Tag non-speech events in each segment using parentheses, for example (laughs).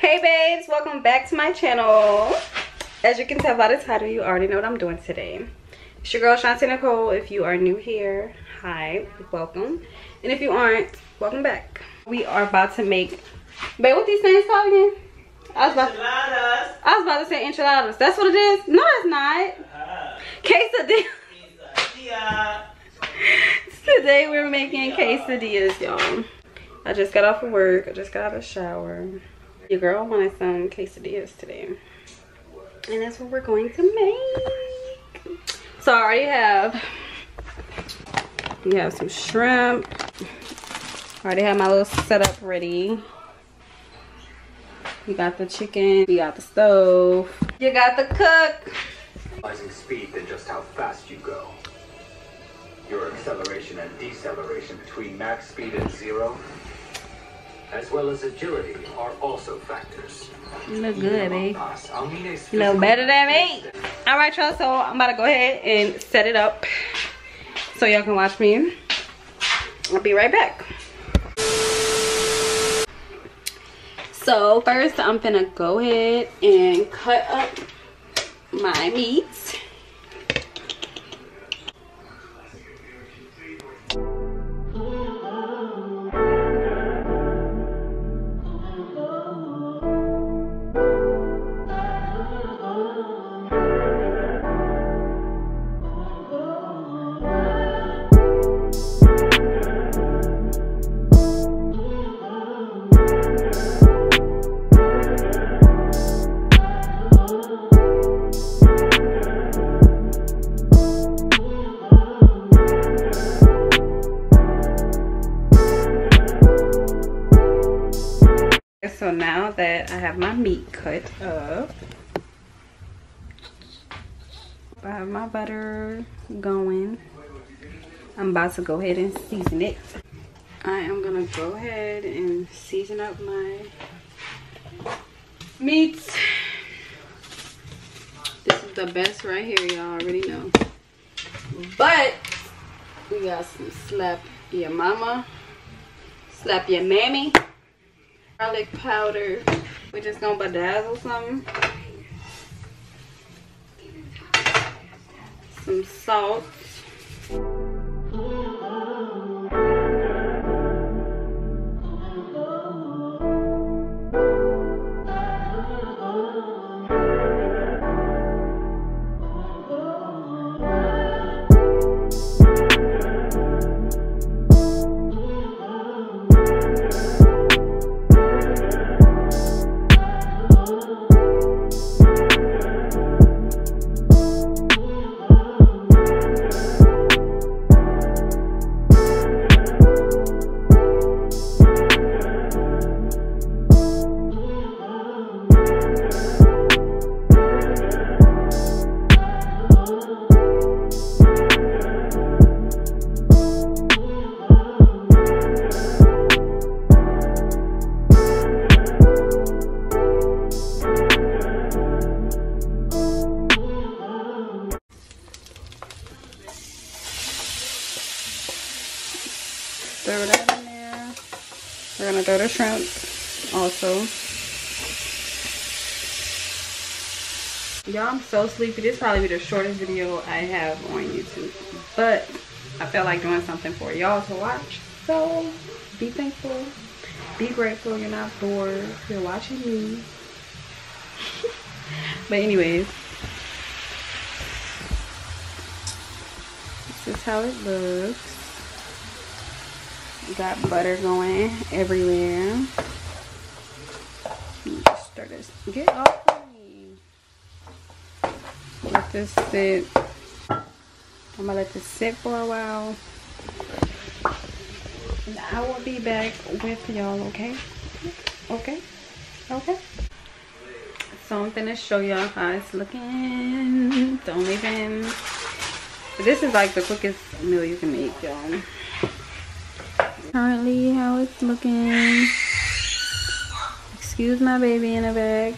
hey babes welcome back to my channel as you can tell by the title you already know what i'm doing today it's your girl Shante Nicole if you are new here hi welcome and if you aren't welcome back we are about to make babe what these things called again I was, about, Enchiladas. I was about to say enchiladas. That's what it is? No, it's not. Ah, Quesadilla. quesadilla. Today we're making quesadillas, y'all. I just got off of work. I just got out of the shower. Your girl wanted some quesadillas today. And that's what we're going to make. So I already have, we have some shrimp. I already have my little setup ready. You got the chicken, you got the stove, you got the cook. realizing speed than just how fast you go. Your acceleration and deceleration between max speed and zero, as well as agility, are also factors. You look good, babe. You physical better than me. All right, y'all. So I'm about to go ahead and set it up so y'all can watch me. I'll be right back. So first, I'm gonna go ahead and cut up my meats. Now that I have my meat cut up, I have my butter going. I'm about to go ahead and season it. I am gonna go ahead and season up my meats. This is the best right here, y'all already know. But we got some slap your mama, slap your mammy garlic powder. We're just gonna bedazzle something. Some salt. Throw that in there. We're gonna throw the shrimp also. Y'all, I'm so sleepy. This probably be the shortest video I have on YouTube. But I felt like doing something for y'all to watch. So be thankful. Be grateful you're not bored. You're watching me. (laughs) but anyways. This is how it looks. Got butter going everywhere. Start this. Get off of me. Let this sit. I'm gonna let this sit for a while. And I will be back with y'all, okay? Okay? Okay? So I'm gonna show y'all how it's looking. Don't even. This is like the quickest meal you can make, y'all currently how it's looking. Excuse my baby in the back.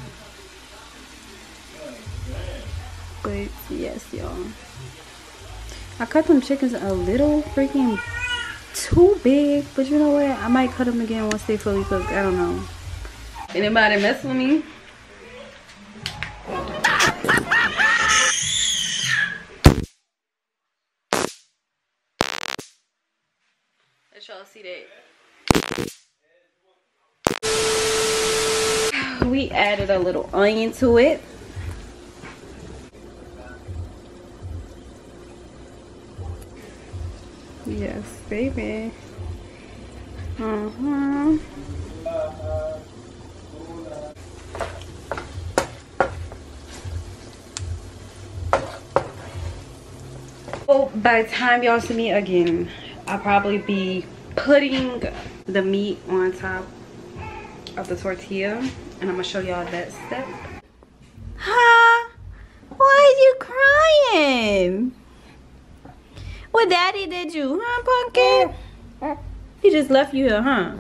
But yes y'all. I cut them chickens a little freaking too big but you know what? I might cut them again once they fully cook i don't know. Anybody mess with me? Y'all see that. We added a little onion to it. Yes, baby. Oh, by the time y'all see me again, I'll probably be putting the meat on top of the tortilla. And I'm gonna show y'all that step. Huh? Why are you crying? What daddy did you, huh, Pumpkin? He just left you here, huh?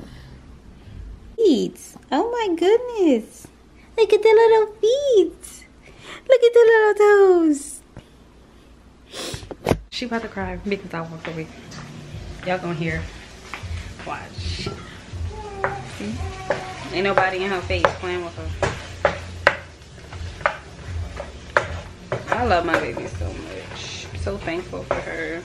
Feet. Oh my goodness. Look at the little feet. Look at the little toes. She about to cry because I walked away. Y'all gonna hear. Watch. See? Ain't nobody in her face playing with her. I love my baby so much. so thankful for her.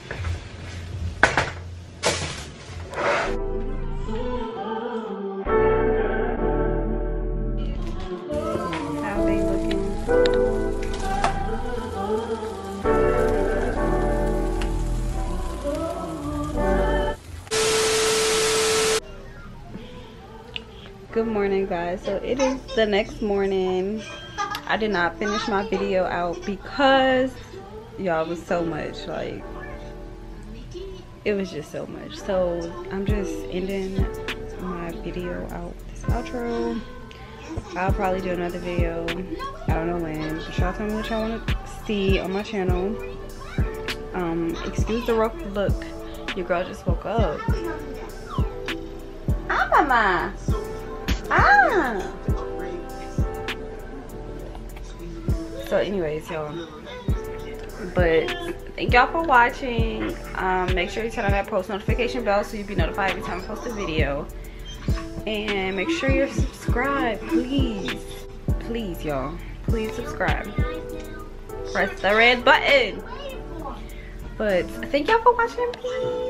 Good morning guys. So it is the next morning. I did not finish my video out because y'all was so much like it was just so much. So I'm just ending my video out this outro. I'll probably do another video. I don't know when. But y'all tell me what y'all want to see on my channel. Um, excuse the rough look. Your girl just woke up. Mama. Ah. So, anyways, y'all. But thank y'all for watching. Um, make sure you turn on that post notification bell so you'll be notified every time I post a video. And make sure you're subscribed, please. Please, y'all. Please subscribe. Press the red button. But thank y'all for watching.